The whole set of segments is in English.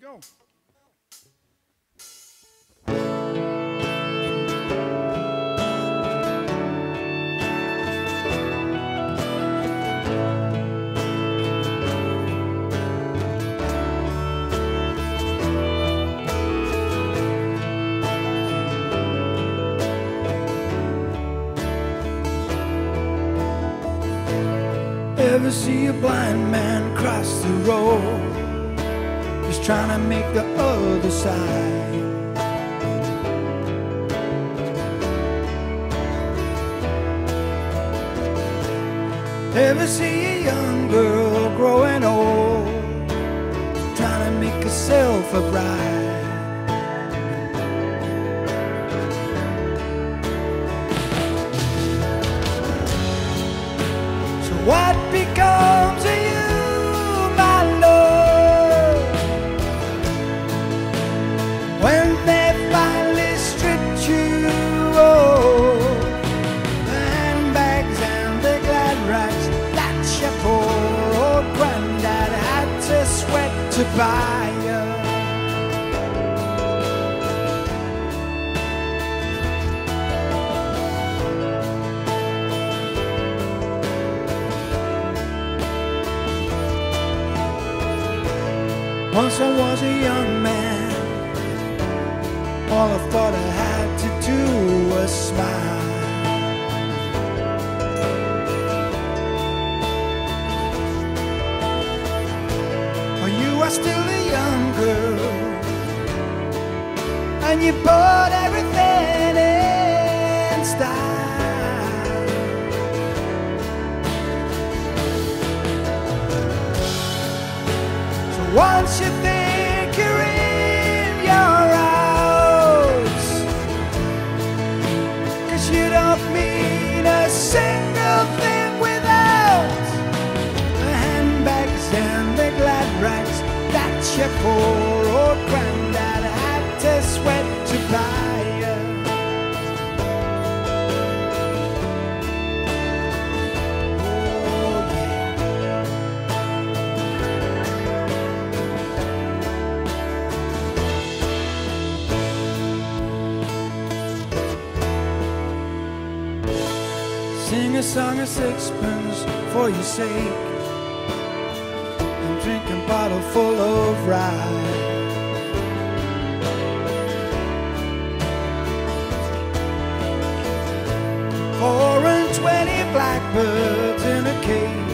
go. Ever see a blind man cross the road? Trying to make the other side. Ever see a young girl to buy you. Once I was a young man, all I thought I had to do Are still a young girl, and you bought everything in style. So once you think you're in, you're out. Cause you don't mean a single thing without the handbags and your poor old granddad had to sweat to buy you. Oh. Sing a song of sixpence for your sake bottle full of rye. Four and twenty blackbirds in a cake.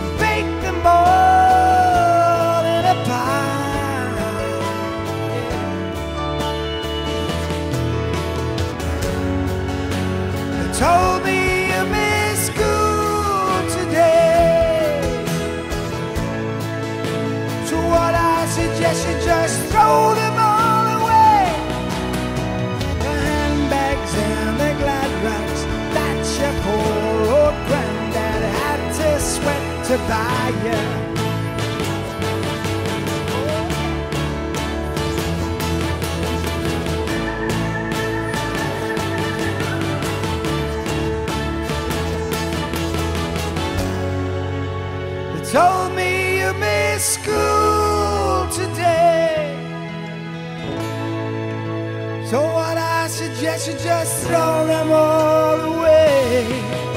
And Bake them all in a pie. They told me suggest you just throw them all away. The handbags and the glad rags that your poor old granddad had to sweat to buy you. They told me you missed school today. So what I suggest you just throw them all away.